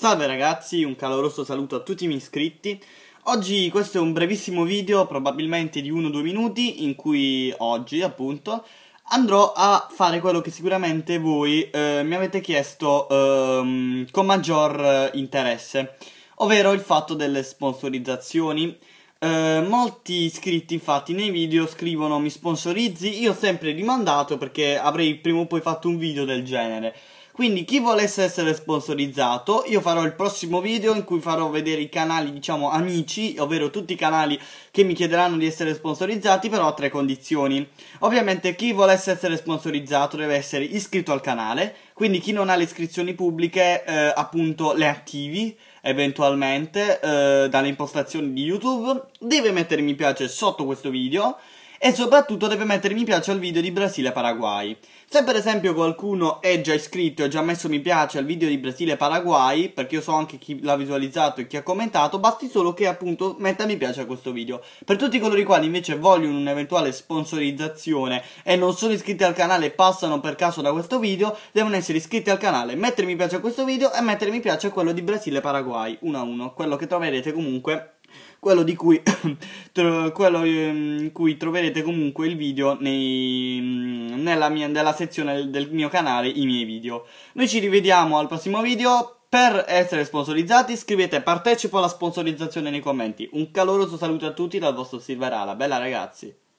Salve ragazzi, un caloroso saluto a tutti i miei iscritti. Oggi questo è un brevissimo video, probabilmente di 1-2 minuti, in cui oggi appunto andrò a fare quello che sicuramente voi eh, mi avete chiesto eh, con maggior interesse, ovvero il fatto delle sponsorizzazioni. Eh, molti iscritti infatti nei video scrivono mi sponsorizzi, io ho sempre rimandato perché avrei prima o poi fatto un video del genere. Quindi chi volesse essere sponsorizzato, io farò il prossimo video in cui farò vedere i canali, diciamo, amici, ovvero tutti i canali che mi chiederanno di essere sponsorizzati, però a tre condizioni. Ovviamente chi volesse essere sponsorizzato deve essere iscritto al canale, quindi chi non ha le iscrizioni pubbliche, eh, appunto, le attivi eventualmente eh, dalle impostazioni di YouTube, deve mettere mi piace sotto questo video e soprattutto deve mettere mi piace al video di Brasile-Paraguay. Se per esempio qualcuno è già iscritto e ha già messo mi piace al video di Brasile-Paraguay, perché io so anche chi l'ha visualizzato e chi ha commentato, basti solo che appunto metta mi piace a questo video. Per tutti coloro i quali invece vogliono un'eventuale sponsorizzazione e non sono iscritti al canale e passano per caso da questo video, devono essere iscritti al canale, mettere mi piace a questo video e mettere mi piace a quello di Brasile-Paraguay, 1 a 1, quello che troverete comunque quello di cui, quello ehm, in cui troverete comunque il video nei, mm, nella, mia, nella sezione del mio canale, i miei video. Noi ci rivediamo al prossimo video. Per essere sponsorizzati scrivete partecipo alla sponsorizzazione nei commenti. Un caloroso saluto a tutti dal vostro Silverala. Bella ragazzi!